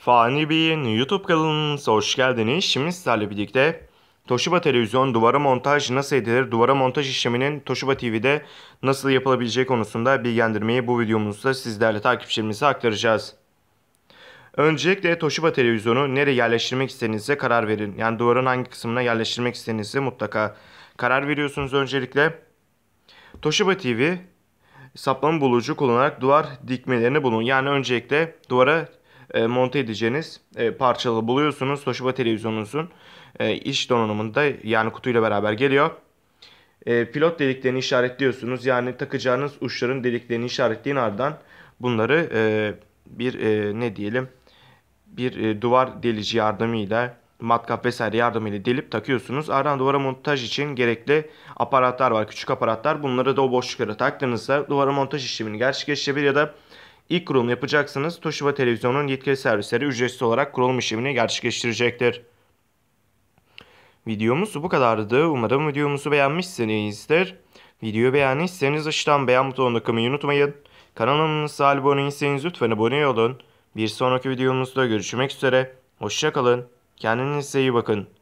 Fani Bey'in YouTube kanalımıza hoş geldiniz. Şimdi sizlerle birlikte Toshiba televizyon duvara montaj nasıl edilir, duvara montaj işleminin Toshiba TV'de nasıl yapılabileceği konusunda bilgilendirmeyi bu videomuzda sizlerle takipçilerimize aktaracağız. Öncelikle Toshiba televizyonu nereye yerleştirmek istediğinize karar verin. Yani duvarın hangi kısmına yerleştirmek istediğinize mutlaka karar veriyorsunuz öncelikle. Toshiba TV saplama bulucu kullanarak duvar dikmelerini bulun. Yani öncelikle duvara e, monte edeceğiniz e, parçalı buluyorsunuz. Toshiba televizyonunuzun e, iç donanımında yani kutuyla beraber geliyor. E, pilot deliklerini işaretliyorsunuz. Yani takacağınız uçların deliklerini işaretleyin ardından bunları e, bir e, ne diyelim bir e, duvar delici yardımıyla matkap vesaire yardımıyla delip takıyorsunuz. Ardından duvara montaj için gerekli aparatlar var. Küçük aparatlar. Bunları da o boşluklara taktığınızda duvara montaj işlemini gerçekleştirebilir ya da ilk kurulum yapacaksınız. Toshiba televizyonun yetkili servisleri ücretsiz olarak kurulum işlemini gerçekleştirecektir. Videomuz bu kadardı. Umarım videomuzu beğenmişsinizdir. Videoyu beğendiyseniz aşağıdan beğen butonuna kılmayı unutmayın. Kanalımıza abone değilseniz lütfen abone olun. Bir sonraki videomuzda görüşmek üzere. Hoşçakalın. Kendinize iyi bakın.